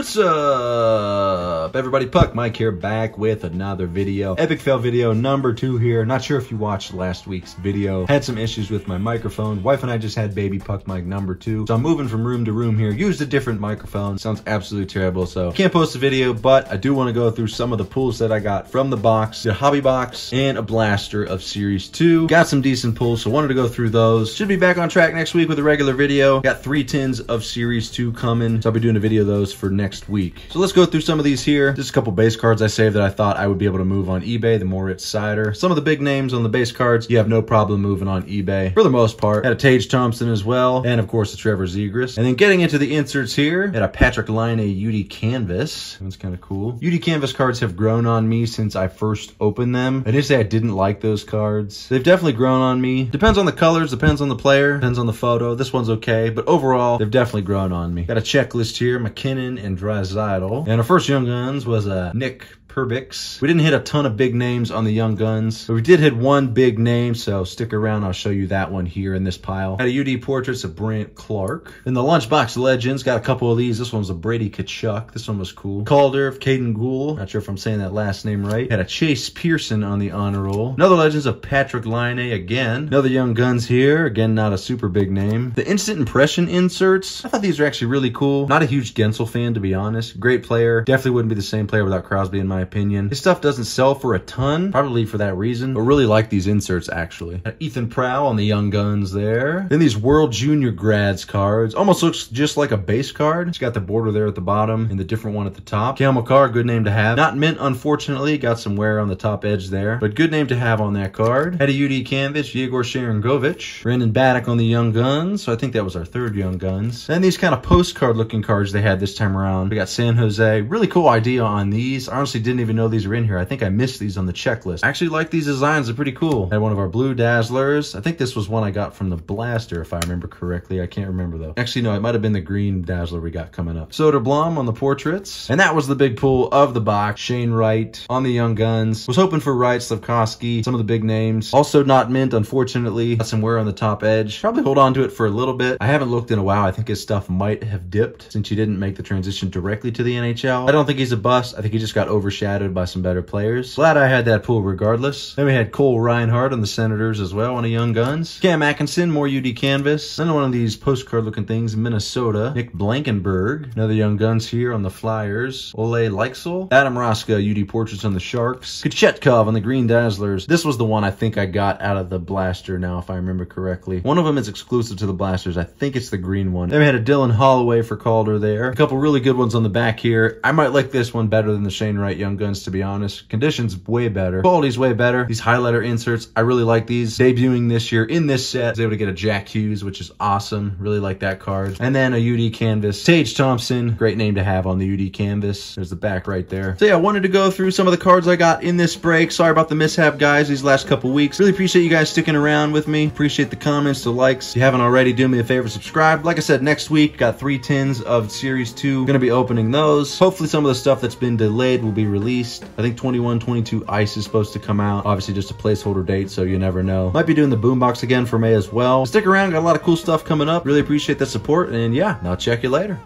What's up, everybody? Puck Mike here, back with another video. Epic fail video number two here. Not sure if you watched last week's video. Had some issues with my microphone. Wife and I just had baby Puck Mike number two. So I'm moving from room to room here. Used a different microphone. Sounds absolutely terrible. So can't post a video, but I do want to go through some of the pulls that I got from the box. The hobby box and a blaster of series two. Got some decent pulls, so wanted to go through those. Should be back on track next week with a regular video. Got three tins of series two coming. So I'll be doing a video of those for next week. So let's go through some of these here. Just a couple base cards I saved that I thought I would be able to move on eBay, the Moritz Seider. Some of the big names on the base cards, you have no problem moving on eBay for the most part. Had a Tage Thompson as well, and of course the Trevor Zegras. And then getting into the inserts here, had a Patrik Laine UD Canvas. That's kind of cool. UD Canvas cards have grown on me since I first opened them. I did say I didn't like those cards. They've definitely grown on me. Depends on the colors, depends on the player, depends on the photo. This one's okay, but overall, they've definitely grown on me. Got a checklist here, MacKinnon and Draisaitl. And our first Young uh, Was uh, Nick Perbix. We didn't hit a ton of big names on the Young Guns, but we did hit one big name, so stick around. I'll show you that one here in this pile. Had a UD Portraits of Brandt Clarke. In the Lunchbox Legends, got a couple of these. This one was a Brady Tkachuk. This one was cool. Calder of Kaiden Guhle. Not sure if I'm saying that last name right. Had a Chase Pearson on the honor roll. Another Legends of Patrik Laine again. Another Young Guns here. Again, not a super big name. The Instant Impression inserts. I thought these were actually really cool. Not a huge Guentzel fan, to be honest. Great player. Definitely wouldn't be the same player without Crosby, in my opinion. His stuff doesn't sell for a ton, probably for that reason, but really like these inserts actually. Ethan Prow on the Young Guns there. Then these World Junior Grads cards. Almost looks just like a base card. It's got the border there at the bottom and the different one at the top. Cale Makar, good name to have. Not mint, unfortunately. Got some wear on the top edge there, but good name to have on that card. Had a UD Canvas, Yegor Sharangovich. Brandon Baddock on the Young Guns. So I think that was our third Young Guns. Then these kind of postcard looking cards they had this time around. We got San Jose. Really cool idea on these. Honestly didn't even know these were in here. I think I missed these on the checklist. I actually like these designs. They're pretty cool. Had one of our blue Dazzlers. I think this was one I got from the Blaster, if I remember correctly. I can't remember though. Actually, no, it might have been the green Dazzler we got coming up. Soderblom on the portraits. And that was the big pull of the box. Shane Wright on the Young Guns. Was hoping for Wright, Slafkovsky, some of the big names. Also not mint, unfortunately. Got some wear on the top edge. Probably hold on to it for a little bit. I haven't looked in a while. I think his stuff might have dipped since he didn't make the transition directly to the NHL. I don't think he's a bust. I think he just got overshadowed by some better players. Glad I had that pool regardless. Then we had Cole Reinhardt on the Senators as well on a Young Guns. Cam Atkinson, more UD Canvas. Then one of these postcard looking things, Minnesota. Nick Blankenburg, another Young Guns here on the Flyers. Olle Lycksell. Adam Raska, UD Portraits on the Sharks. Kochetkov on the Green Dazzlers. This was the one I think I got out of the Blaster now, if I remember correctly. One of them is exclusive to the Blasters. I think it's the green one. Then we had a Dylan Holloway for Calder there. A couple really good ones on the back here. I might like this one better than the Shane Wright Young Guns, to be honest. Conditions way better. Quality's way better. These highlighter inserts, I really like these. Debuting this year in this set, I was able to get a Jack Hughes, which is awesome. Really like that card. And then a UD canvas. Tage Thompson, great name to have on the UD canvas. There's the back right there. So yeah, I wanted to go through some of the cards I got in this break. Sorry about the mishap, guys, these last couple weeks. Really appreciate you guys sticking around with me. Appreciate the comments, the likes. If you haven't already, do me a favor, subscribe. Like I said, next week, got three tins of Series 2. Gonna be opening those. Hopefully some of the stuff that's been delayed will be released. I think 21, 22 Ice is supposed to come out. Obviously just a placeholder date, so you never know. Might be doing the boombox again for May as well. Stick around, got a lot of cool stuff coming up. Really appreciate the support, and yeah, I'll check you later.